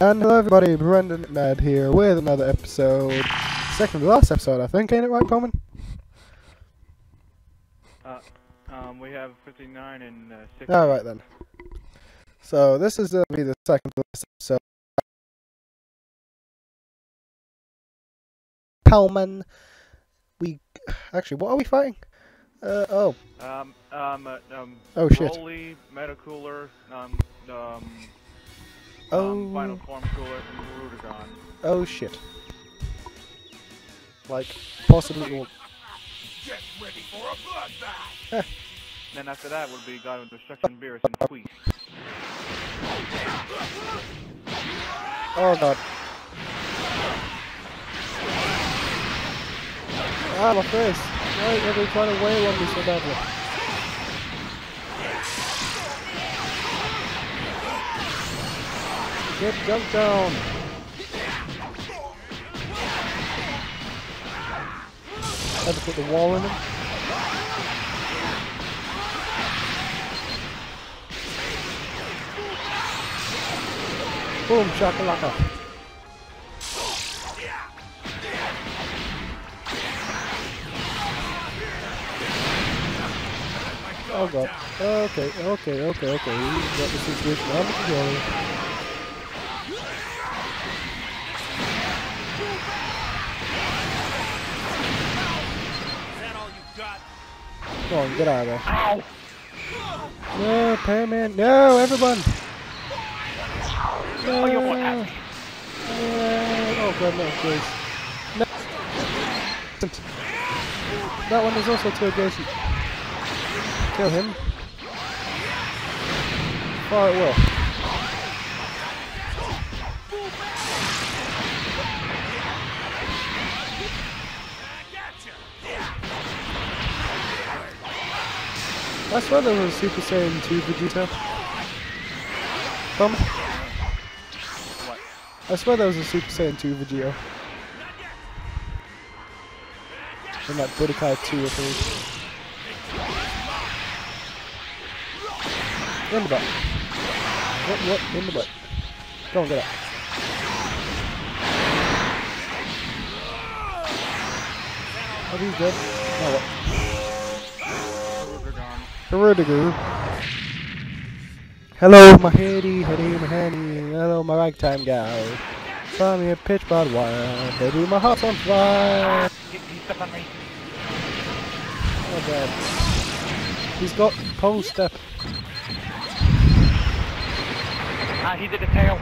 And hello everybody, Brendan Ned here with another episode. Second to last episode, I think, ain't it right, Bowman? Uh, um, we have 59 and uh, 60. Alright then. So this is going to be the second to last episode. Palman. We actually, what are we fighting? Uh oh, Um, um, uh, um, Oh, shit. Broly, Metacooler, um, um, oh, um, Final Form Cooler, Rudigon. oh shit. Like possibly all. Get ready for a bloodbath! Then after that would be God of Destruction, Beerus, and Tweet. Oh god. Ah, my face. Why are they trying to wail on me so badly? Get jumped down. Had to put the wall in him. Boom, shakalaka. Oh god. Okay, okay, okay, okay. We got the situation under control. Come on, get out of there. Ow! No, Pearman. No, everyone! No! No. Uh, oh god, no, please. No. That one is also too adjacent. Kill him. Fire at will. I swear there was a Super Saiyan 2 Vegeta. What? I swear there was a Super Saiyan 2 Vegeta. In that Budokai 2 or 3. In the butt. What, what? In the butt. Go on, get up. Are these dead? Oh, what? Rudigon. Rudiger. Hello, my heady, heady, my handy. Hello, my ragtime gal. Saw me a pitch bad wire. Heady, my heart's on fire. He, he stepped on me. Oh, God. He's got pole step. Ah, he did the tail.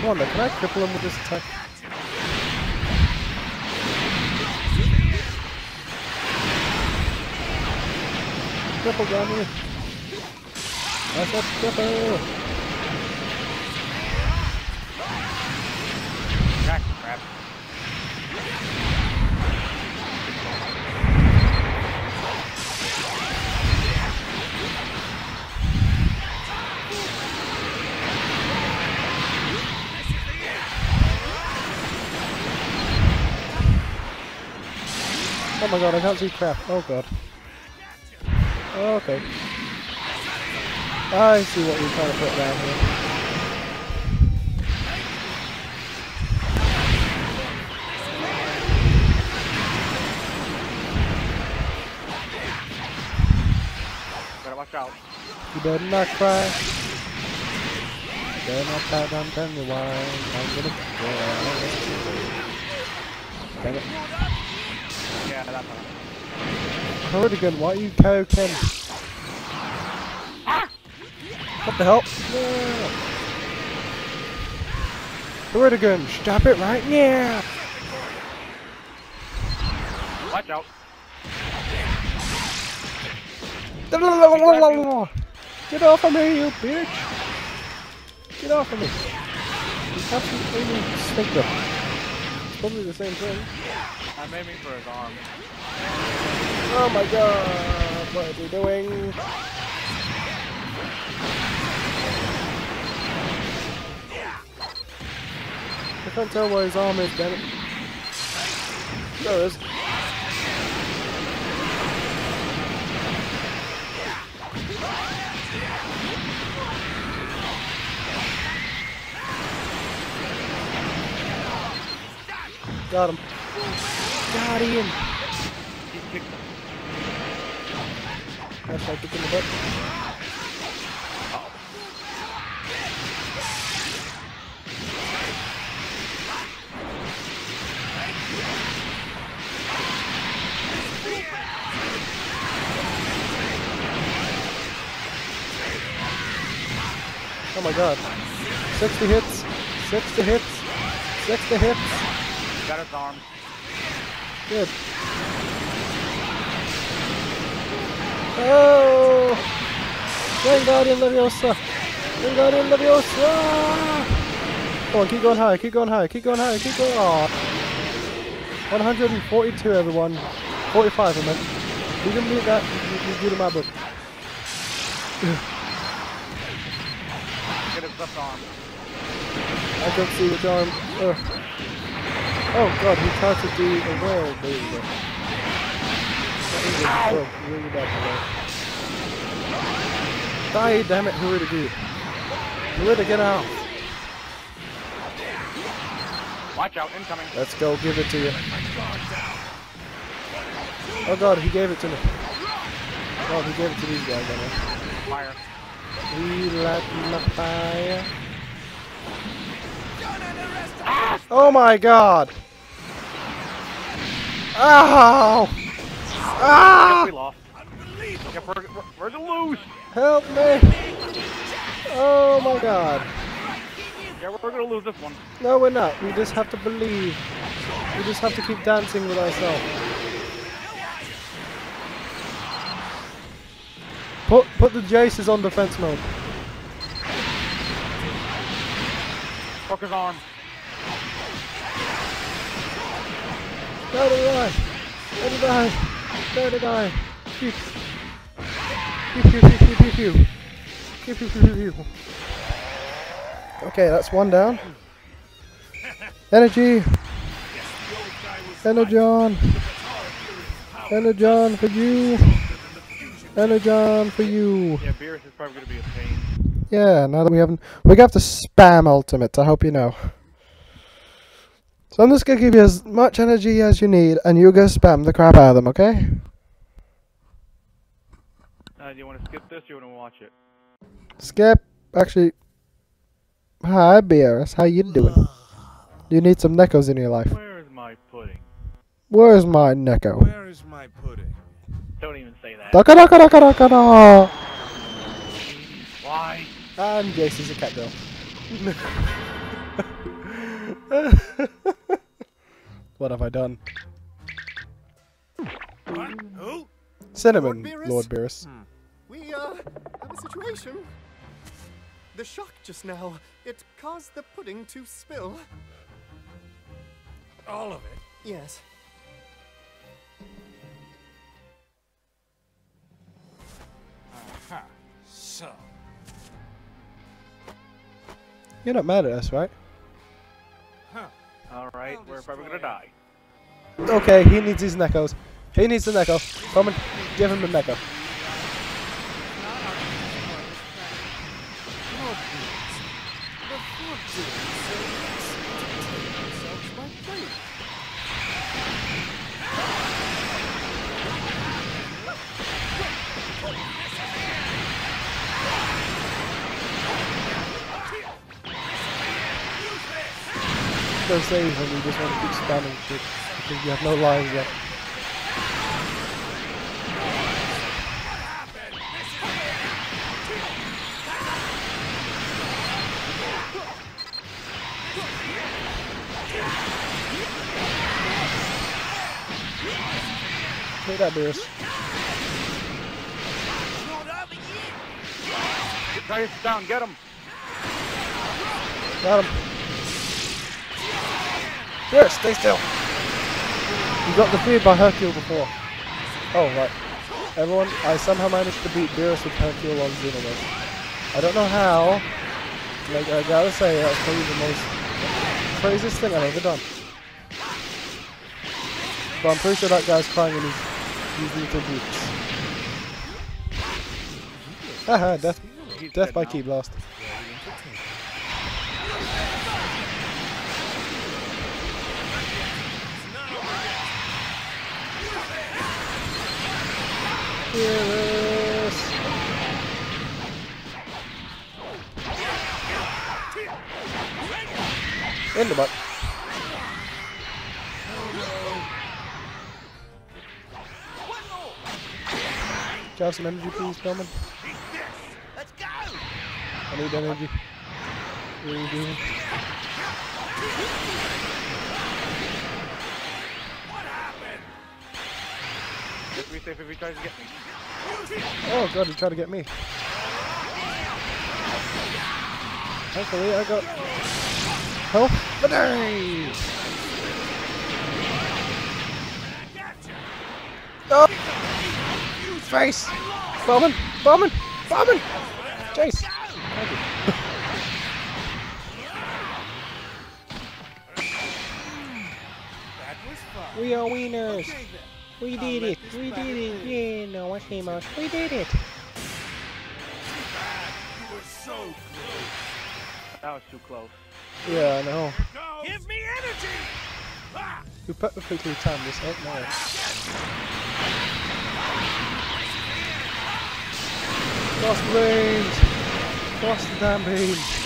Come on, then. Can I cripple him with this attack? Cripple down here. I said cripple. Jack, crap. Oh my god, I can't see crap. Oh god. Oh, okay. I see what you're trying to put down here. Watch out. You better not cry. You better not cry, I'm telling you why. I'm gonna cry. Dang it. Yeah, that's. Cardigan, why are you coking? What the hell? Cardigan, stop it right now! Watch out. Get off of me, you bitch! Get off of me! He's absolutely sphincter. It's probably the same thing. I'm aiming for his arm. Oh my god, what are we doing? I can't tell where his arm is, damn it. There it is. Got him. Got him. That's like kick in the butt. Oh my god. 60 hits. 60 hits. 60 hits. Got his arm. Good. Oh! Wingardium Leviosa! Wingardium Leviosa! Come on, keep going higher, keep going higher, keep going higher, keep going. Oh. 142, everyone. 45, I meant. You can beat that. You, you do the my book. Get his left arm. I can see which arm. Ugh. Oh god, he tried to do a whale. There. That is broke really bad below. Die, damn it, who are the good? Who are to get out? Watch out, incoming. Let's go, give it to you. Oh god, he gave it to me. Oh, he gave it to these guys, I know. Fire. We let my fire. Ah! Oh my god! Ow! Ah! Yep, we lost. Yep, we're, we're, we're to lose. Help me! Oh my god. Yeah, we're, we're gonna lose this one. No, we're not. We just have to believe. We just have to keep dancing with ourselves. Put put the Jaces on defense mode. Fuck his arm. Go to die! Go to die! Go to die! Pew pew pew pew pew pew pew. Pew pew pew pew pew. Okay, that's one down. Energy! Energon! Energon for you! Energon for you! Yeah, Beerus is probably gonna be a pain. Yeah, now that we haven't, we have to spam ultimates. I hope you know. So I'm just gonna give you as much energy as you need, and you go spam the crap out of them, okay? Uh, do you want to skip this? Or you want to watch it? Skip. Actually, hi BRS. How you doing? You need some Nekos in your life. Where is my pudding? Where's my Neko? Where is my pudding? Don't even say that. Daka daka daka daka da. Why? And Jace is a cat girl. what have I done? What? Who? Cinnamon, Lord Beerus? Lord Beerus. We, uh, have a situation. The shock just now, it caused the pudding to spill. All of it. Yes. Aha. So. You're not mad at us, right? Huh. All right, oh, we're probably gonna die. Okay, he needs his Nekos. He needs the Neko. Come and give him the Neko. And you just want to keep spamming shit because you have no lives left. Take that, Beerus. Get Titus down, get him. Got him. Beerus, stay still. You got defeated by Hercule before. Oh, right. Everyone, I somehow managed to beat Beerus with Hercule on Xenomorph. I don't know how. Like, I gotta say, that's probably the most craziest thing I've ever done. But I'm pretty sure that guy's crying in his, his little boots. Haha, death, death by key blast. Beerus. In the butt. You have some energy, please, Bellman? Let's go! I need energy. Really do. Be safe if he tries to get me. Oh god, he tried to get me. Thankfully, I got help the day. Oh! Face! Bombing! Bombing! Bombing! Chase! Thank you. That was fun. We are winners! Okay. We did it! We did it! Yeah, no, I came out. We did it! You were so close. That was too close. Yeah, I know. Give me energy! Ah! You perfectly timed this up now. Cross the range! Cross the damn range!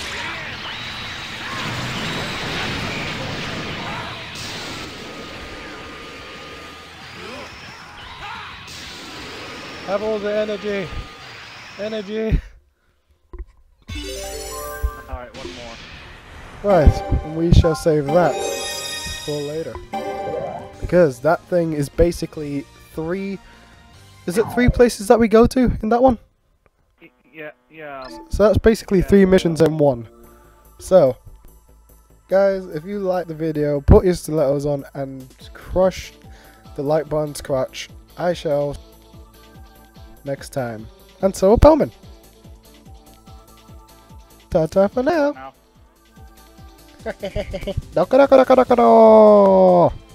Have all the energy! Energy! Alright, one more. Right, we shall save that for later. Because that thing is basically three. Is it three places that we go to in that one? Yeah, yeah. Um, So that's basically three missions in one. So, guys, if you like the video, put your stilettos on and crush the like button scratch. I shall next time. And so will Pelman. Ta ta for now. do.